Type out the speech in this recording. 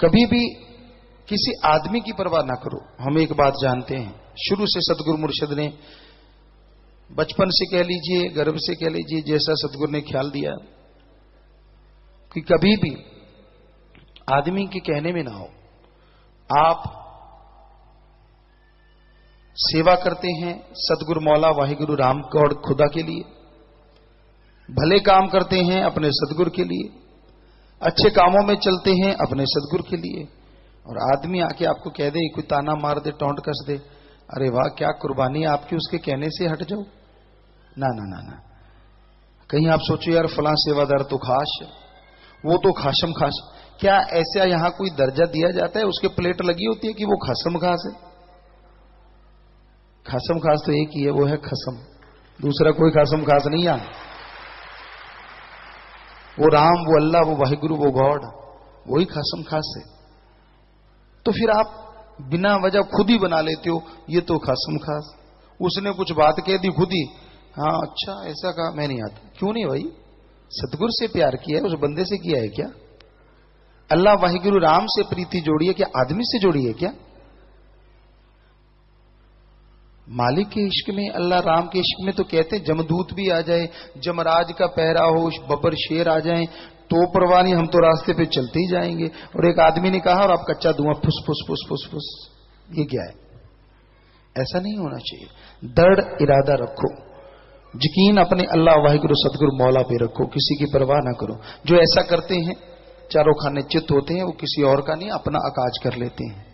कभी भी किसी आदमी की परवाह ना करो। हम एक बात जानते हैं। शुरू से सदगुरु मुर्शद ने बचपन से कह लीजिए गर्भ से कह लीजिए, जैसा सदगुरु ने ख्याल दिया कि कभी भी आदमी के कहने में ना हो। आप सेवा करते हैं सदगुरु मौला वाहिगुरु राम गौड़ खुदा के लिए। भले काम करते हैं अपने सदगुरु के लिए। अच्छे कामों में चलते हैं अपने सदगुरु के लिए। और आदमी आके आपको कह दे, कोई ताना मार दे, टोंट कस दे। अरे वाह, क्या कुर्बानी आपकी, उसके कहने से हट जाओ। ना ना ना ना। कहीं आप सोचो, यार, फला सेवादार तो खास वो तो खासम खास क्या ऐसा यहाँ कोई दर्जा दिया जाता है? उसके प्लेट लगी होती है कि वो खसम खास है? खसम खास तो एक ही है, वो है खसम। दूसरा कोई खसम खास नहीं है। वो राम, वो अल्लाह, वो वाहिगुरु, वो गॉड, वही खासम खास। है तो फिर आप बिना वजह खुद ही बना लेते हो, ये तो खासम खास। उसने कुछ बात कह दी खुद ही हाँ अच्छा ऐसा कहा, मैं नहीं आता। क्यों नहीं भाई? सतगुरु से प्यार किया है, उस बंदे से किया है क्या? अल्लाह, वाहिगुरु, राम से प्रीति जोड़ी है क्या? आदमी से जोड़ी है क्या? मालिक के इश्क में, अल्लाह राम के इश्क में तो कहते हैं, जमदूत भी आ जाए, जमराज का पहरा हो बबर शेर आ जाए तो परवानी हम तो रास्ते पे चलते ही जाएँगे। और एक आदमी ने कहा, और आप कच्चा धुआँ, फुस फुस फुस फुस फुस। ये क्या है? ऐसा नहीं होना चाहिए। दृढ़ इरादा रखो। यकीन अपने अल्लाह, वाहिगुरु, सदगुरु, मौला पे रखो। किसी की परवाह ना करो। जो ऐसा करते हैं, चारों खाने चित्त होते हैं, वो किसी और का नहीं, अपना अकाज कर लेते हैं।